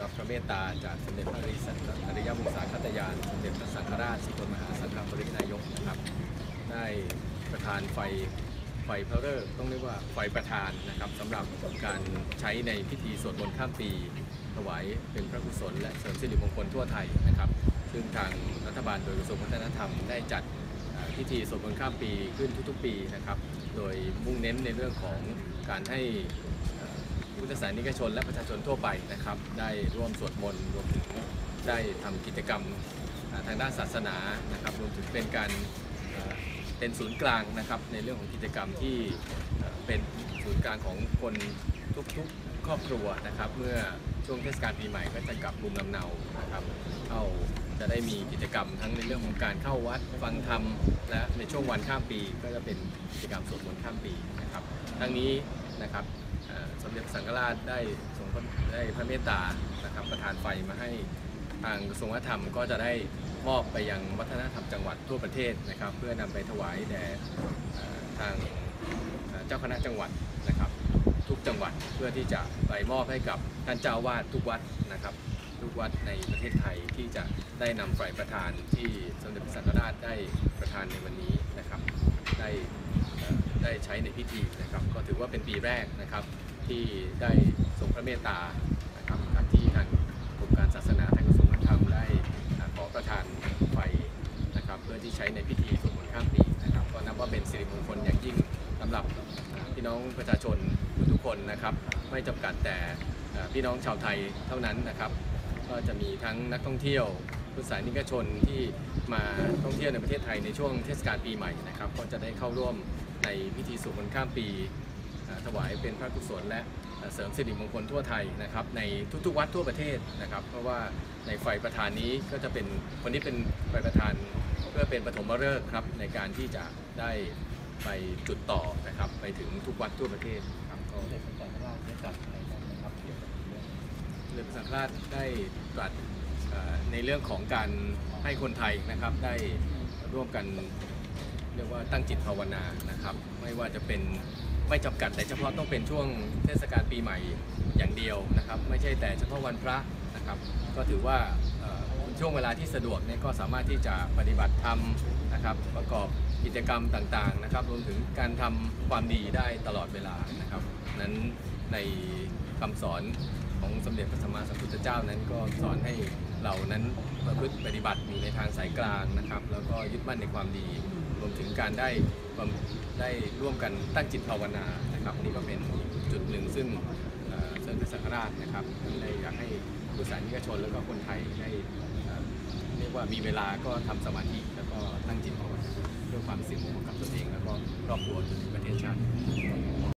รับพระเมตตาจากสมเด็จพระริสันอริยวงศาคตยาน สมเด็จพระสังฆราชสกลมหาสังฆปรินายกนะครับ ได้ประทานไฟไฟพระฤกษ์ต้องเรียกว่าไฟประธานนะครับสำหรับการใช้ในพิธีสวดมนต์ข้ามปีถวายเป็นพระกุศลและเสริมสิริมงคลทั่วไทยนะครับ ซึ่งทางรัฐบาลโดยกระทรวงวัฒนธรรมได้จัดพิธีสวดมนต์ข้ามปีขึ้นทุกๆ ปีนะครับ โดยมุ่งเน้นในเรื่องของการให้ พุทธศาสนิกชน และประชาชนทั่วไปนะครับ ได้ร่วมสวดมนต์รวมถึงได้ทำกิจกรรมทางด้านศาสนานะครับรวมถึงเป็นการเป็นศูนย์กลางนะครับ ในเรื่องของกิจกรรมที่เป็นศูนย์กลางของคนทุกๆครอบครัวนะครับ เมื่อช่วงเทศกาลปีใหม่ก็จะกลับภูมิลำเนานะครับเข้าจะได้มีกิจกรรมทั้งในเรื่องของการเข้าวัดฟังธรรมและในช่วงวันข้ามปีก็จะเป็นกิจกรรมสวดมนต์ข้ามปีนะครับ ทั้งนี้นะครับ สมเด็จสังฆราชได้ทรงพระได้พระเมตตานะครับประทานไฟมาให้ทางกระทรวงวัฒนธรรมก็จะได้มอบไปยังวัฒนธรรมจังหวัดทั่วประเทศนะครับ เพื่อนำไปถวายแด่ทางเจ้าคณะจังหวัดนะครับ ทุกจังหวัดเพื่อที่จะไปมอบให้กับท่านเจ้าวาดทุกวัดนะครับทุกวัดในประเทศไทยที่จะได้นำไฟประธานที่สมเด็จพระสังฆราชได้ประทานในวันนี้นะครับได้ ได้ใช้ในพิธีนะครับ ก็ถือว่าเป็นปีแรกนะครับ ที่ได้ทรงพระเมตตานะครับที่ทางกรมการศาสนาทางกระทรวงวัฒนธรรมได้ขอประทานไฟนะครับ เพื่อที่ใช้ในพิธีสวดมนต์ข้ามปีนะครับ ก็นับว่าเป็นสิริมงคลอย่างยิ่งสำหรับพี่น้องประชาชนทุกคนนะครับ ไม่จำกัดแต่พี่น้องชาวไทยเท่านั้นนะครับ ก็จะมีทั้งนักท่องเที่ยวพุทธศาสนิกชนที่มาท่องเที่ยวในประเทศไทยในช่วงเทศกาลปีใหม่นะครับ ก็จะได้เข้าร่วม ในพิธีสวดมนต์ข้ามปีอ่าถวายเป็นพระกุศลและอ่าเสริมสิริมงคลทั่วไทยนะครับในทุกๆวัดทั่วประเทศนะครับ เพราะว่าในไฟประธานนี้ก็จะเป็นคนนี้เป็นไฟประธานเพื่อเป็นปฐมฤกษ์ครับในการที่จะได้ไปจุดต่อนะครับไปถึงทุกวัดทั่วประเทศครับก็สมเด็จพระสังฆราชได้ตรัสอะไรบ้างนะครับเกี่ยวกับเรื่องสมเด็จพระสังฆราชได้ตรัสเอ่อในเรื่องของการให้คนไทยนะครับได้ร่วมกัน เรียกว่าตั้งจิตภาวนานะครับ ไม่ว่าจะเป็นไม่จำกัดแต่เฉพาะต้องเป็นช่วงเทศกาลปีใหม่อย่างเดียวนะครับ ไม่ใช่แต่เฉพาะวันพระนะครับ ก็ถือว่าช่วงเวลาที่สะดวกเนี่ยก็สามารถที่จะปฏิบัติธรรมนะครับ ประกอบกิจกรรมต่างๆนะครับ รวมถึงการทำความดีได้ตลอดเวลานะครับ นั้นในคำสอนของสมเด็จพระสัมมาสัมพุทธเจ้านั้นก็สอนให้ เรานั้นประพฤติปฏิบัติอยู่ในทางสายกลางนะครับ แล้วก็ยึดมั่นในความดี รวมถึงการได้ได้ร่วมกันตั้งจิตภาวนานะครับนี่ก็เป็นจุดหนึ่งซึ่งเอ่อสมพระสังฆราชนะครับได้อยากให้ผู้สานิกชนแล้วก็คนไทยได้เอ่อเรียกว่ามีเวลาก็ทำสมาธิแล้วก็ตั้งจิตภาวนาเพื่อความสิริมงคลกับตนเอง แล้วก็ครอบครัวจนถึงประเทศชาติ